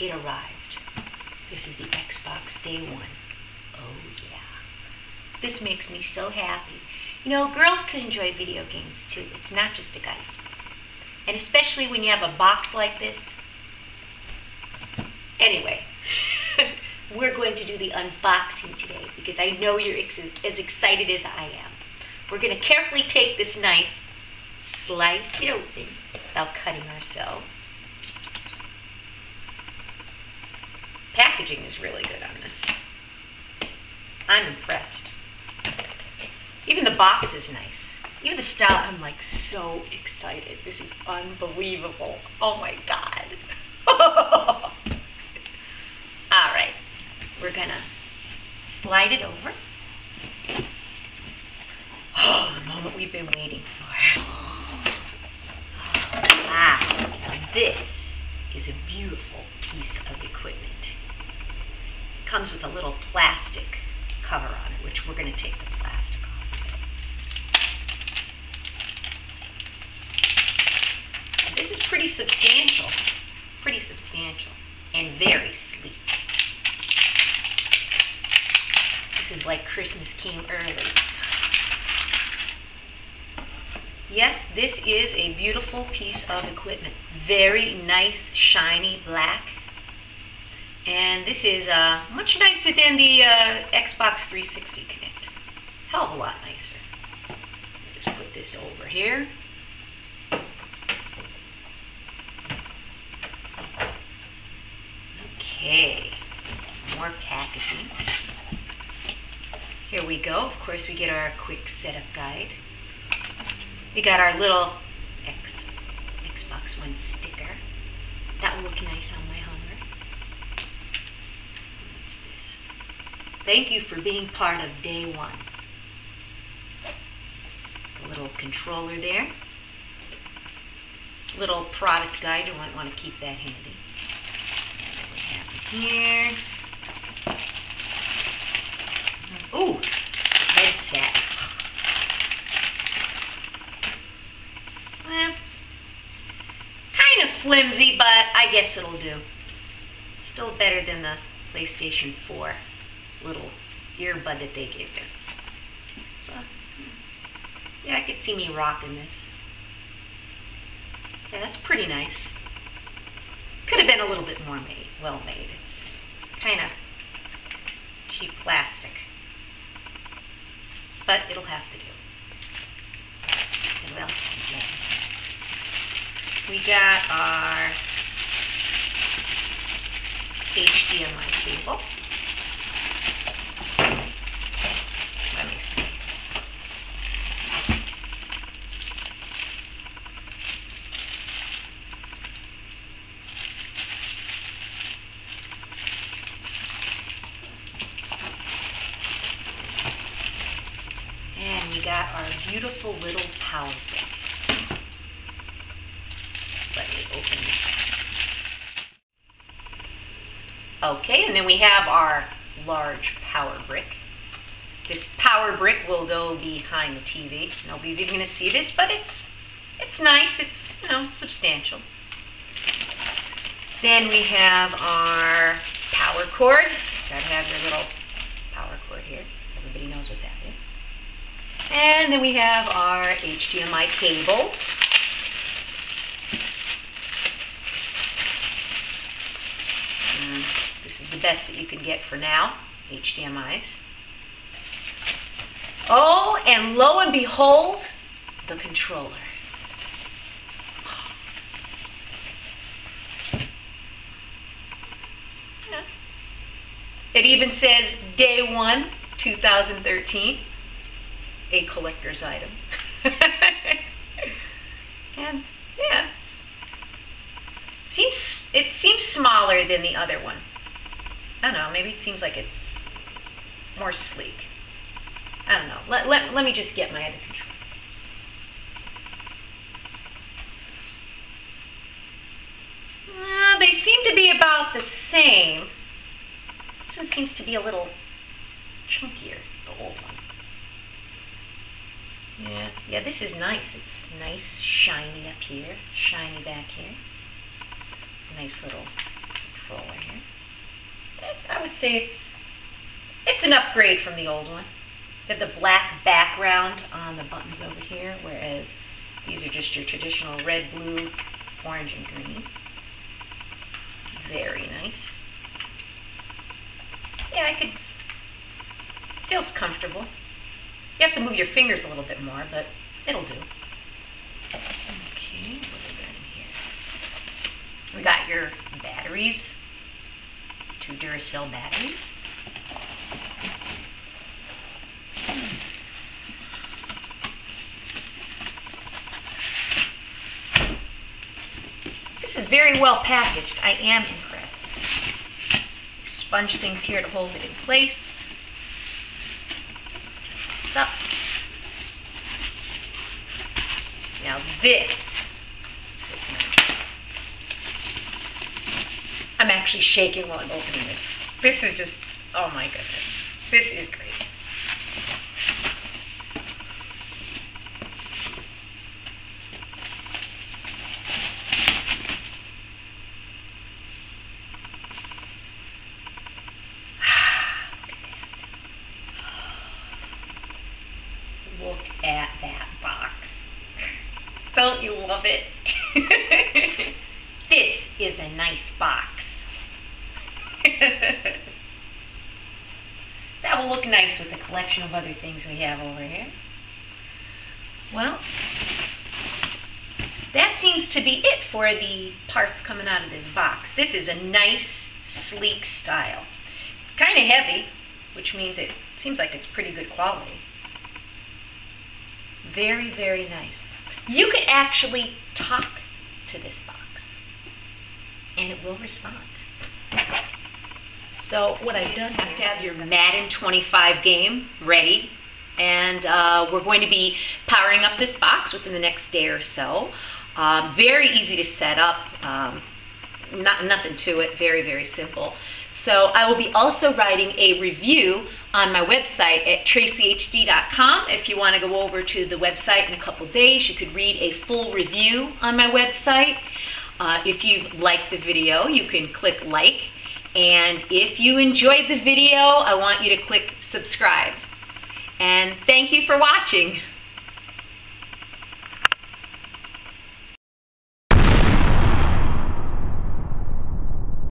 it arrived. This is the Xbox Day One. Oh, yeah. This makes me so happy. You know, girls can enjoy video games too. It's not just a guy's. And especially when you have a box like this. Anyway, we're going to do the unboxing today because I know you're ex- as excited as I am. We're going to carefully take this knife, slice it open without cutting ourselves. Packaging is really good on this. I'm impressed. Even the box is nice. Even the style, I'm like so excited. This is unbelievable. Oh my God. All right, we're gonna slide it over. Oh, the moment we've been waiting for. Now this is a beautiful piece of equipment. It comes with a little plastic cover on it, which we're gonna take the plastic off. of it. This is pretty substantial, pretty substantial, and very sleek. This is like Christmas came early. Yes, this is a beautiful piece of equipment. Very nice, shiny black. And this is uh, much nicer than the uh, Xbox 360 Kinect. Hell of a lot nicer. Just put this over here. Okay, more packaging. Here we go. Of course, we get our quick setup guide. We got our little X, Xbox One sticker. That will look nice on my Hummer. What's this? Thank you for being part of day one. The little controller there. A Little product guide, you might want to keep that handy. Here. Ooh, headset. Well, kind of flimsy, but I guess it'll do. Still better than the PlayStation 4 little earbud that they gave there. So, yeah, I could see me rocking this. Yeah, that's pretty nice. Could have been a little bit more made, well made. It's kind of cheap plastic. But it'll have to do. And what else we get? We got our HDMI cable. Let me see. And we got our beautiful little power brick. Let me open this up. Okay, and then we have our large power brick. This power brick will go behind the TV. Nobody's even going to see this, but it's it's nice. It's you know substantial. Then we have our power cord. Gotta have your little power cord here. Everybody knows what that is. And then we have our HDMI cables. Mm, this is the best that you can get for now, HDMIs. Oh, and lo and behold, the controller. It even says day one, 2013 a collector's item. and yeah, it's, seems it seems smaller than the other one. I don't know. Maybe it seems like it's more sleek. I don't know. Let, let, let me just get my other control. Uh, they seem to be about the same. This one seems to be a little chunkier, the old one. Yeah, yeah, this is nice. It's nice, shiny up here, shiny back here. Nice little controller here. Eh, I would say it's it's an upgrade from the old one. They have the black background on the buttons over here, whereas these are just your traditional red, blue, orange, and green. Very nice. Yeah, I could. Feels comfortable. You have to move your fingers a little bit more, but it'll do. Okay, what we got in here? We got your batteries, two Duracell batteries. This is very well packaged. I am impressed. Sponge things here to hold it in place. Up. Now this is nice. I'm actually shaking while I'm opening this. This is just, oh my goodness. This is great. Look at that box. You love it? this is a nice box. that will look nice with the collection of other things we have over here. Well, that seems to be it for the parts coming out of this box. This is a nice, sleek style. It's kind of heavy, which means it seems like it's pretty good quality. Very, very nice. You can actually talk to this box and it will respond. So what I've done, you have to have your Madden 25 game ready and uh, we're going to be powering up this box within the next day or so. Um, very easy to set up, um, not, nothing to it, very, very simple. So I will be also writing a review on my website at traceyhd.com. If you want to go over to the website in a couple days, you could read a full review on my website. Uh, if you liked the video, you can click like. And if you enjoyed the video, I want you to click subscribe. And thank you for watching.